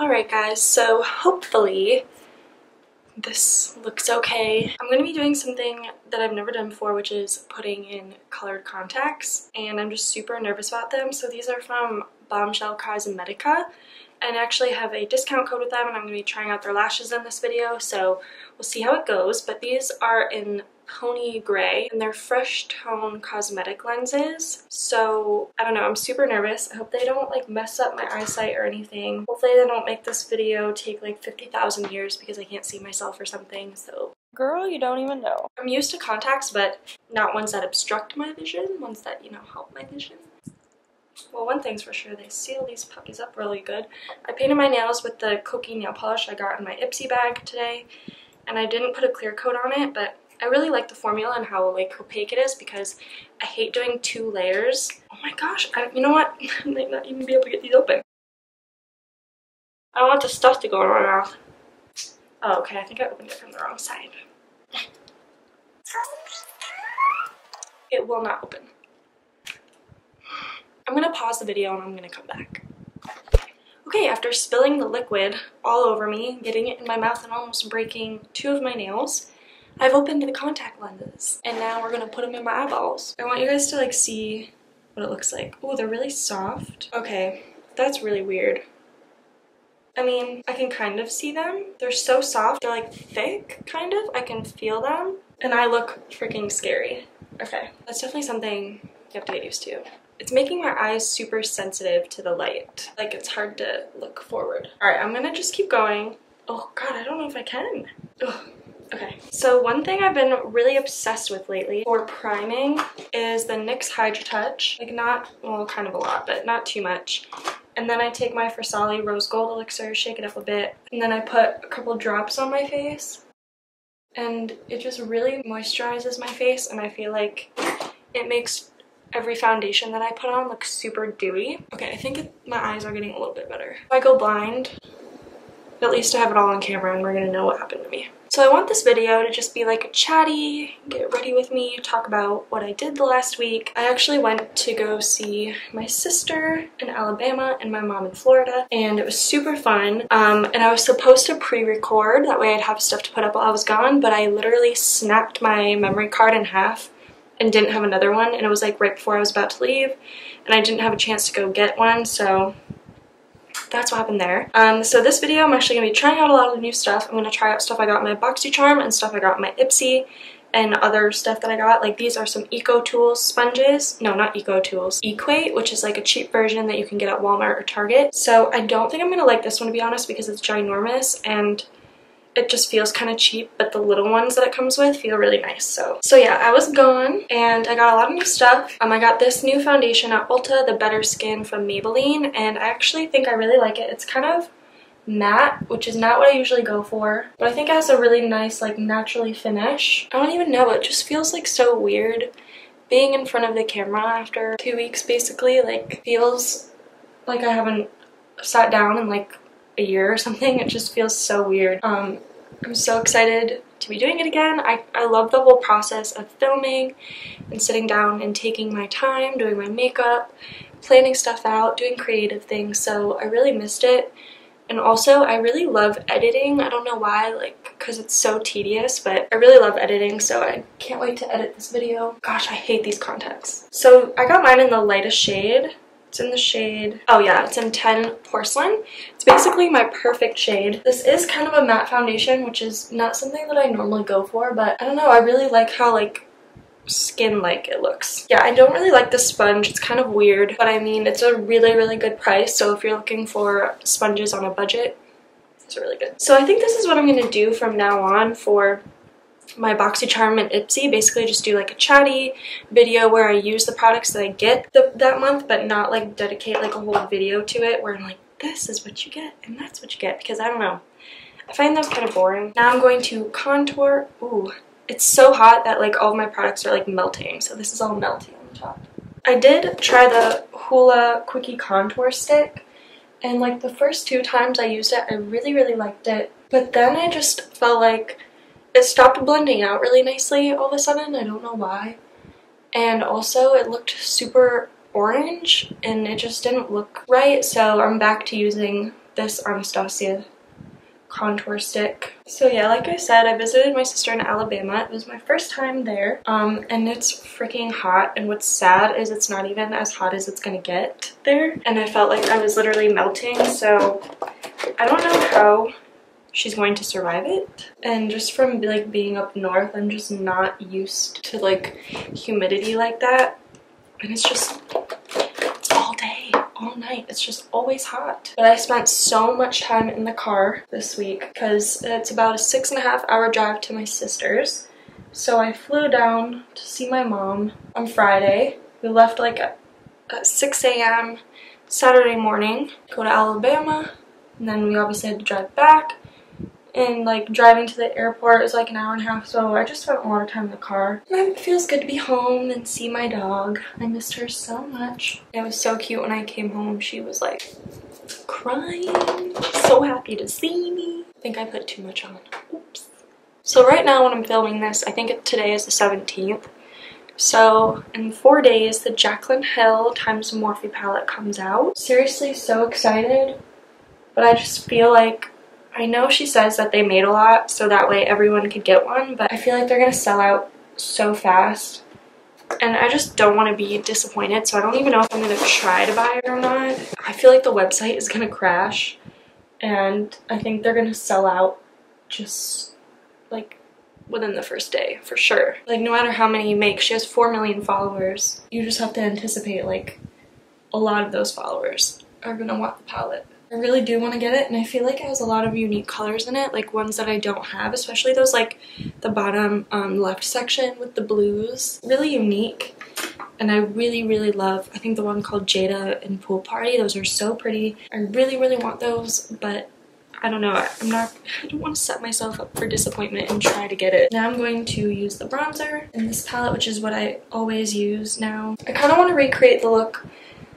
Alright guys, so hopefully this looks okay. I'm going to be doing something that I've never done before, which is putting in colored contacts, and I'm just super nervous about them. So these are from Bombshell Cosmetica, and I actually have a discount code with them, and I'm going to be trying out their lashes in this video, so we'll see how it goes. But these are in Pony Gray and they're fresh tone cosmetic lenses. So I don't know, I'm super nervous. I hope they don't like mess up my eyesight or anything. Hopefully they don't make this video take like 50,000 years because I can't see myself or something. So girl, you don't even know. I'm used to contacts, but not ones that obstruct my vision, ones that, you know, help my vision. Well, one thing's for sure, they seal these puppies up really good. I painted my nails with the Cookie nail polish I got in my Ipsy bag today, and I didn't put a clear coat on it, but I really like the formula and how like opaque it is because I hate doing two layers. Oh my gosh, I, you know what? I might not even be able to get these open. I want the stuff to go in my mouth. Oh, okay, I think I opened it from the wrong side. It will not open. I'm gonna pause the video and I'm gonna come back. Okay, after spilling the liquid all over me, getting it in my mouth and almost breaking two of my nails, I've opened the contact lenses and now we're gonna put them in my eyeballs. I want you guys to like see what it looks like. Oh, they're really soft. Okay, that's really weird. I mean, I can kind of see them. They're so soft. They're like thick, kind of. I can feel them. And I look freaking scary. Okay, that's definitely something you have to get used to. It's making my eyes super sensitive to the light. Like it's hard to look forward. All right, I'm gonna just keep going. Oh God, I don't know if I can. Ugh. Okay, so one thing I've been really obsessed with lately for priming is the NYX Hydra Touch. Like not, well, kind of a lot, but not too much. And then I take my Farsali Rose Gold Elixir, shake it up a bit, and then I put a couple drops on my face. And it just really moisturizes my face, and I feel like it makes every foundation that I put on look super dewy. Okay, I think it, my eyes are getting a little bit better. If I go blind, at least I have it all on camera and we're gonna know what happened to me. So I want this video to just be like a chatty, get ready with me, talk about what I did the last week. I actually went to go see my sister in Alabama and my mom in Florida and it was super fun. Um, and I was supposed to pre-record, that way I'd have stuff to put up while I was gone, but I literally snapped my memory card in half and didn't have another one and it was like right before I was about to leave and I didn't have a chance to go get one so that's what happened there. Um, so this video I'm actually going to be trying out a lot of new stuff. I'm going to try out stuff I got my BoxyCharm and stuff I got my Ipsy and other stuff that I got. Like these are some Eco Tools sponges. No, not Eco Tools. Equate, which is like a cheap version that you can get at Walmart or Target. So I don't think I'm going to like this one to be honest because it's ginormous and it just feels kind of cheap, but the little ones that it comes with feel really nice. So, so yeah, I was gone and I got a lot of new stuff. Um, I got this new foundation at Ulta, the Better Skin from Maybelline, and I actually think I really like it. It's kind of matte, which is not what I usually go for, but I think it has a really nice, like, naturally finish. I don't even know, it just feels like so weird being in front of the camera after two weeks, basically, like, feels like I haven't sat down and, like, a year or something. It just feels so weird. Um, I'm so excited to be doing it again. I, I love the whole process of filming and sitting down and taking my time, doing my makeup, planning stuff out, doing creative things. So I really missed it. And also, I really love editing. I don't know why, like, because it's so tedious, but I really love editing, so I can't wait to edit this video. Gosh, I hate these contacts. So I got mine in the lightest shade. It's in the shade, oh yeah, it's in 10 Porcelain. It's basically my perfect shade. This is kind of a matte foundation, which is not something that I normally go for, but I don't know, I really like how like skin-like it looks. Yeah, I don't really like the sponge. It's kind of weird, but I mean, it's a really, really good price. So if you're looking for sponges on a budget, it's really good. So I think this is what I'm going to do from now on for my BoxyCharm and Ipsy basically just do like a chatty video where I use the products that I get the, that month but not like dedicate like a whole video to it where I'm like this is what you get and that's what you get because I don't know I find those kind of boring. Now I'm going to contour. Ooh, it's so hot that like all of my products are like melting so this is all melting on the top. I did try the Hoola Quickie Contour Stick and like the first two times I used it I really really liked it but then I just felt like it stopped blending out really nicely all of a sudden. I don't know why. And also it looked super orange and it just didn't look right. So I'm back to using this Anastasia contour stick. So yeah, like I said, I visited my sister in Alabama. It was my first time there. Um, and it's freaking hot. And what's sad is it's not even as hot as it's gonna get there. And I felt like I was literally melting. So I don't know how she's going to survive it. And just from like being up north, I'm just not used to like humidity like that. And it's just it's all day, all night. It's just always hot. But I spent so much time in the car this week because it's about a six and a half hour drive to my sister's. So I flew down to see my mom on Friday. We left like at, at 6 a.m. Saturday morning, go to Alabama, and then we obviously had to drive back and like driving to the airport was like an hour and a half so I just spent a lot of time in the car. And it feels good to be home and see my dog. I missed her so much. It was so cute when I came home. She was like crying. So happy to see me. I think I put too much on. Oops. So right now when I'm filming this I think today is the 17th so in four days the Jaclyn Hill times Morphe palette comes out. Seriously so excited but I just feel like I know she says that they made a lot so that way everyone could get one, but I feel like they're to sell out so fast. And I just don't want to be disappointed, so I don't even know if I'm to try to buy it or not. I feel like the website is to crash, and I think they're to sell out just, like, within the first day, for sure. Like, no matter how many you make, she has 4 million followers. You just have to anticipate, like, a lot of those followers are to want the palette. I really do want to get it and I feel like it has a lot of unique colors in it, like ones that I don't have, especially those like the bottom um, left section with the blues. Really unique and I really, really love, I think the one called Jada and Pool Party. Those are so pretty. I really, really want those, but I don't know. I'm not, I don't want to set myself up for disappointment and try to get it. Now I'm going to use the bronzer in this palette, which is what I always use now. I kind of want to recreate the look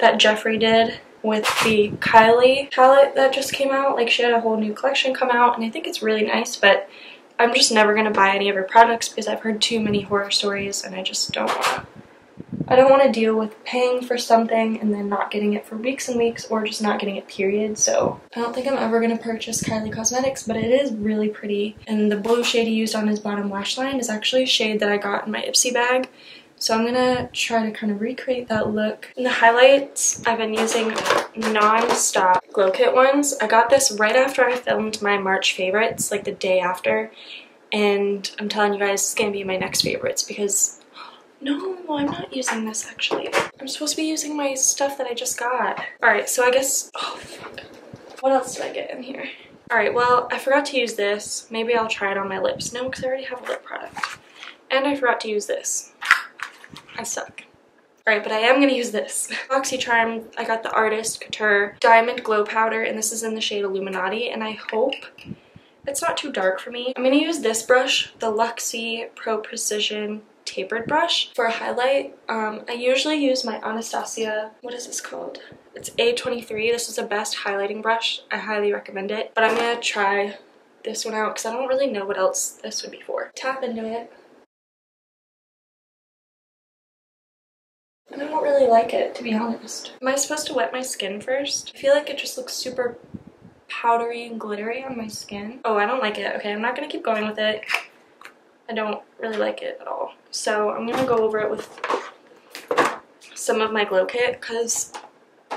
that Jeffree did with the Kylie palette that just came out. Like she had a whole new collection come out and I think it's really nice but I'm just never going to buy any of her products because I've heard too many horror stories and I just don't want I don't want to deal with paying for something and then not getting it for weeks and weeks or just not getting it period. So I don't think I'm ever going to purchase Kylie Cosmetics, but it is really pretty. And the blue shade he used on his bottom lash line is actually a shade that I got in my Ipsy bag. So I'm gonna try to kind of recreate that look. In the highlights, I've been using non-stop Glow Kit ones. I got this right after I filmed my March favorites, like the day after. And I'm telling you guys, it's gonna be my next favorites because no, I'm not using this actually. I'm supposed to be using my stuff that I just got. All right, so I guess, oh fuck. What else did I get in here? All right, well, I forgot to use this. Maybe I'll try it on my lips. No, because I already have a lip product. And I forgot to use this. I suck. Alright, but I am going to use this. BoxyCharm, I got the Artist Couture Diamond Glow Powder, and this is in the shade Illuminati, and I hope it's not too dark for me. I'm going to use this brush, the Luxie Pro Precision Tapered Brush, for a highlight. Um, I usually use my Anastasia, what is this called? It's A23. This is the best highlighting brush. I highly recommend it. But I'm going to try this one out because I don't really know what else this would be for. Tap into it. Don't really like it, to be honest. Am I supposed to wet my skin first? I feel like it just looks super powdery and glittery on my skin. Oh, I don't like it. Okay, I'm not to keep going with it. I don't really like it at all. So I'm to go over it with some of my glow kit because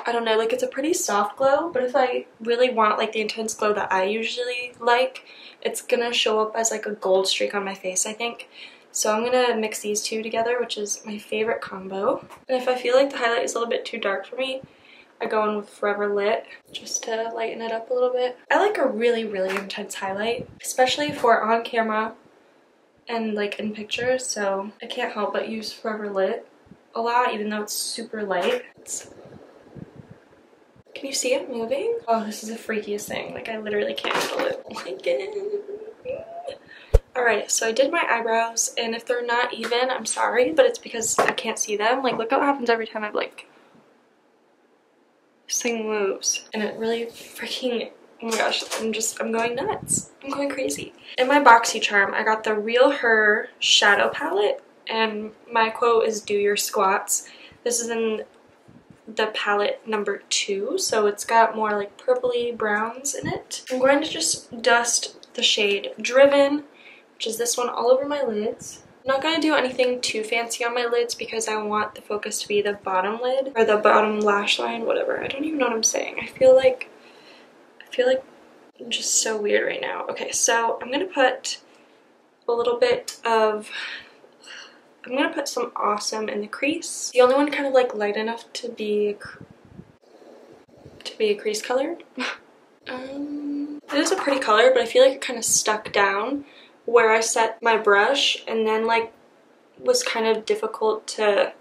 I don't know, like it's a pretty soft glow, but if I really want like the intense glow that I usually like, it's gonna show up as like a gold streak on my face, I think. So I'm to mix these two together, which is my favorite combo. And if I feel like the highlight is a little bit too dark for me, I go in with Forever Lit just to lighten it up a little bit. I like a really, really intense highlight, especially for on camera and like in pictures, so I can't help but use Forever Lit a lot, even though it's super light. It's... Can you see it moving? Oh, this is the freakiest thing. Like, I literally can't handle it. Oh my god. Alright, so I did my eyebrows, and if they're not even, I'm sorry, but it's because I can't see them. Like, look what happens every time I blink. This thing moves, and it really freaking, oh my gosh, I'm just, I'm going nuts. I'm going crazy. In my BoxyCharm, I got the Real Her Shadow Palette, and my quote is, do your squats. This is in the palette number two, so it's got more like purpley browns in it. I'm going to just dust the shade Driven, which is this one all over my lids. I'm not going to do anything too fancy on my lids because I want the focus to be the bottom lid or the bottom lash line, whatever. I don't even know what I'm saying. I feel like, I feel like I'm just so weird right now. Okay, so I'm going to put a little bit of I'm gonna put some awesome in the crease. The only one kind of like light enough to be to be a crease color. um, it is a pretty color, but I feel like it kind of stuck down where I set my brush and then like was kind of difficult to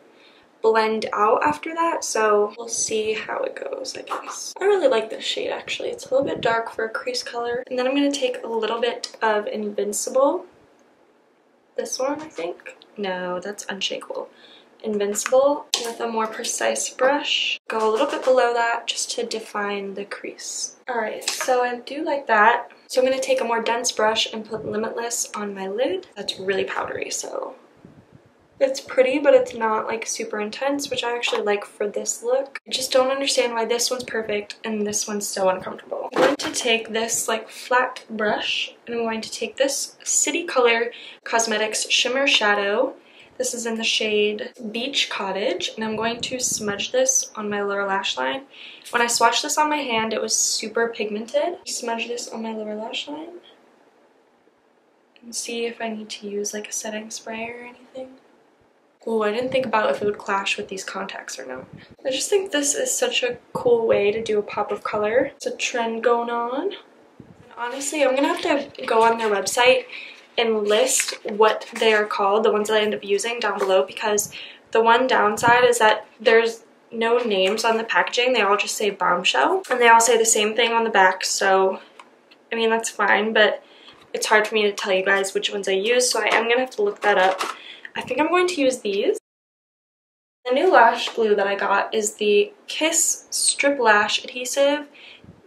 blend out after that so we'll see how it goes I guess. I really like this shade actually. It's a little bit dark for a crease color and then I'm going to take a little bit of Invincible. This one I think. No, that's unshakable. Invincible with a more precise brush. Go a little bit below that just to define the crease. Alright, so I do like that. So I'm going to take a more dense brush and put Limitless on my lid. That's really powdery, so it's pretty, but it's not like super intense, which I actually like for this look. I just don't understand why this one's perfect and this one's so uncomfortable. I'm going to take this like flat brush and I'm going to take this City Color Cosmetics Shimmer Shadow. This is in the shade Beach Cottage and I'm going to smudge this on my lower lash line. When I swatched this on my hand, it was super pigmented. Smudge this on my lower lash line and see if I need to use like a setting spray or anything. Oh, I didn't think about if it would clash with these contacts or not. I just think this is such a cool way to do a pop of color. It's a trend going on. And honestly, I'm gonna have to go on their website and list what they are called, the ones that I end up using down below, because the one downside is that there's no names on the packaging. They all just say Bombshell. And they all say the same thing on the back, so I mean, that's fine, but it's hard for me to tell you guys which ones I use, so I am gonna have to look that up. I think I'm going to use these. The new lash glue that I got is the Kiss Strip Lash Adhesive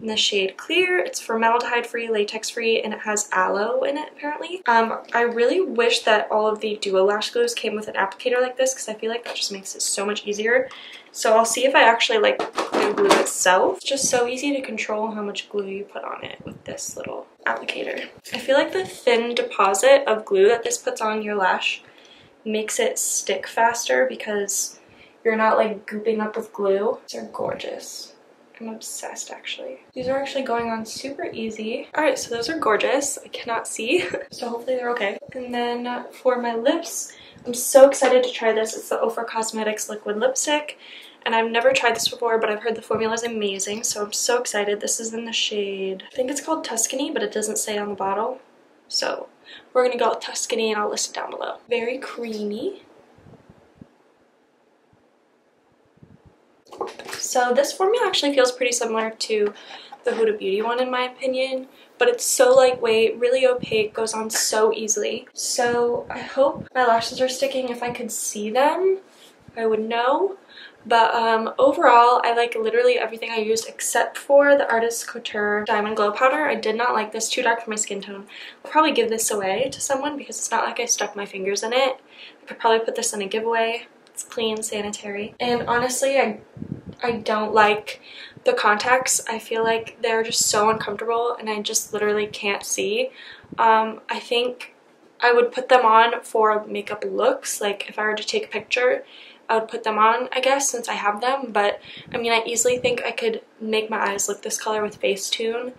in the shade Clear. It's formaldehyde free, latex free, and it has aloe in it apparently. Um, I really wish that all of the Duo lash glues came with an applicator like this because I feel like that just makes it so much easier. So I'll see if I actually like the glue itself. It's just so easy to control how much glue you put on it with this little applicator. I feel like the thin deposit of glue that this puts on your lash makes it stick faster because you're not like gooping up with glue. These are gorgeous. I'm obsessed actually. These are actually going on super easy. Alright, so those are gorgeous. I cannot see, so hopefully they're okay. And then for my lips, I'm so excited to try this. It's the Ofra Cosmetics Liquid Lipstick. And I've never tried this before, but I've heard the formula is amazing, so I'm so excited. This is in the shade, I think it's called Tuscany, but it doesn't say on the bottle. So we're gonna go with Tuscany and I'll list it down below. Very creamy. So this formula actually feels pretty similar to the Huda Beauty one in my opinion, but it's so lightweight, really opaque, goes on so easily. So I hope my lashes are sticking. If I could see them, I would know. But um, overall, I like literally everything I used except for the Artist Couture Diamond Glow Powder. I did not like this, too dark for my skin tone. I'll probably give this away to someone because it's not like I stuck my fingers in it. I could probably put this in a giveaway. It's clean, sanitary. And honestly, I, I don't like the contacts. I feel like they're just so uncomfortable and I just literally can't see. Um, I think I would put them on for makeup looks, like if I were to take a picture I would put them on, I guess, since I have them. But, I mean, I easily think I could make my eyes look this color with Facetune.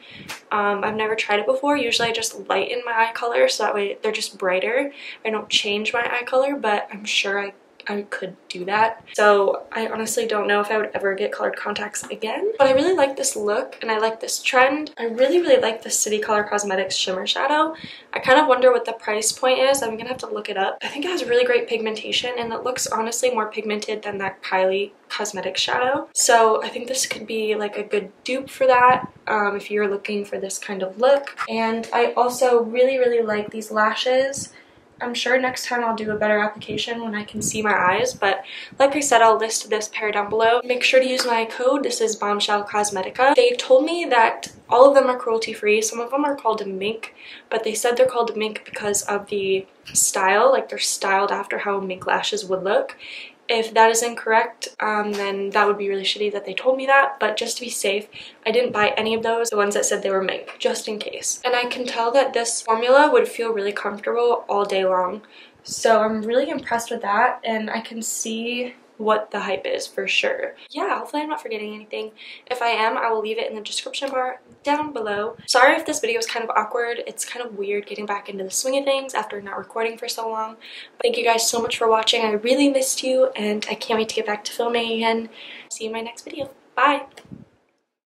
Um, I've never tried it before. Usually I just lighten my eye color so that way they're just brighter. I don't change my eye color, but I'm sure I I could do that. So I honestly don't know if I would ever get colored contacts again. But I really like this look and I like this trend. I really, really like the City Color Cosmetics Shimmer Shadow. I kind of wonder what the price point is. I'm gonna have to look it up. I think it has really great pigmentation and it looks honestly more pigmented than that Kylie Cosmetics shadow. So I think this could be like a good dupe for that um, if you're looking for this kind of look. And I also really, really like these lashes. I'm sure next time I'll do a better application when I can see my eyes, but like I said, I'll list this pair down below. Make sure to use my code. This is Bombshell Cosmetica. They told me that all of them are cruelty-free. Some of them are called mink, but they said they're called mink because of the style, like they're styled after how mink lashes would look. If that is incorrect, um, then that would be really shitty that they told me that. But just to be safe, I didn't buy any of those, the ones that said they were mink, just in case. And I can tell that this formula would feel really comfortable all day long. So I'm really impressed with that and I can see what the hype is for sure. Yeah, hopefully I'm not forgetting anything. If I am, I will leave it in the description bar down below. Sorry if this video was kind of awkward. It's kind of weird getting back into the swing of things after not recording for so long. But thank you guys so much for watching. I really missed you and I can't wait to get back to filming again. See you in my next video. Bye!